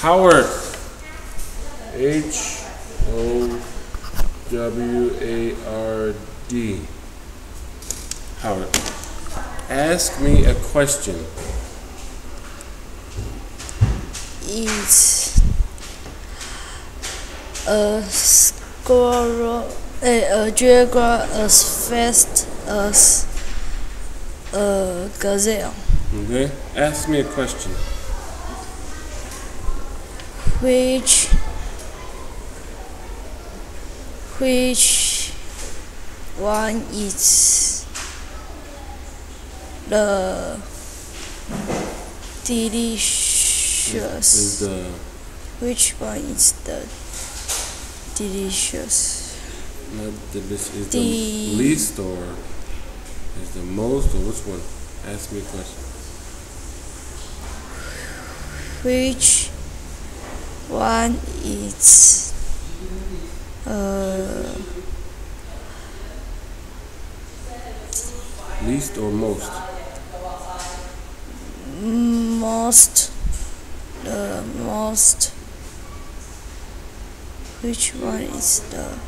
Howard. H O W A R D. Howard. Ask me a question. Is a squirrel a, a jaguar as fast as a gazelle? Okay? Ask me a question. Which which one is the delicious? Is the Which one is the delicious? not the is The- the least or is the most or which one? Ask me a question. Which one is uh, Least or most? most the most? Which one is the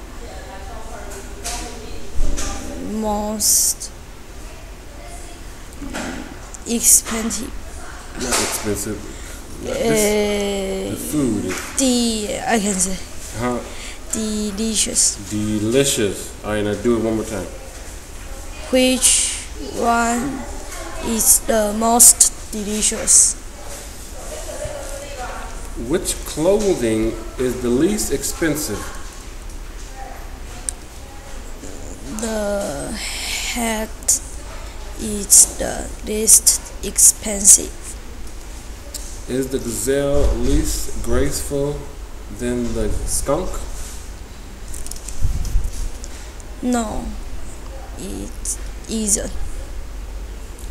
most expensive? Not expensive. This, the Uh, food the I can say huh, delicious. delicious. Alright, now do it one more time. Which one is the most delicious? Which clothing is the least expensive? The hat is the least expensive. Is the gazelle least graceful than the skunk? No, it isn't.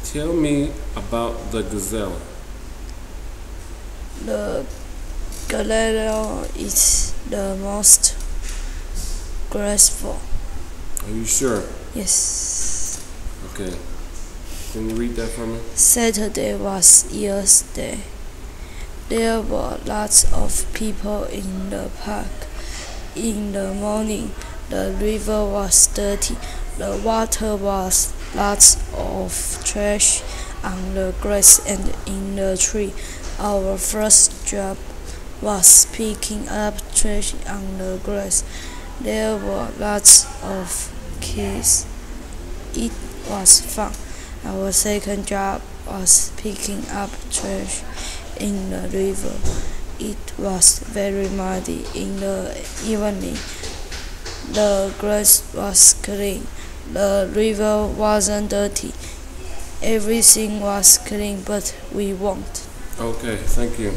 Tell me about the gazelle. The gazelle is the most graceful. Are you sure? Yes. Okay. Can you read that for me? Saturday was yesterday. There were lots of people in the park. In the morning, the river was dirty. The water was lots of trash on the grass and in the tree. Our first job was picking up trash on the grass. There were lots of kids. It was fun. Our second job was picking up trash in the river. It was very muddy in the evening. The grass was clean. The river wasn't dirty. Everything was clean, but we won't. Okay, thank you.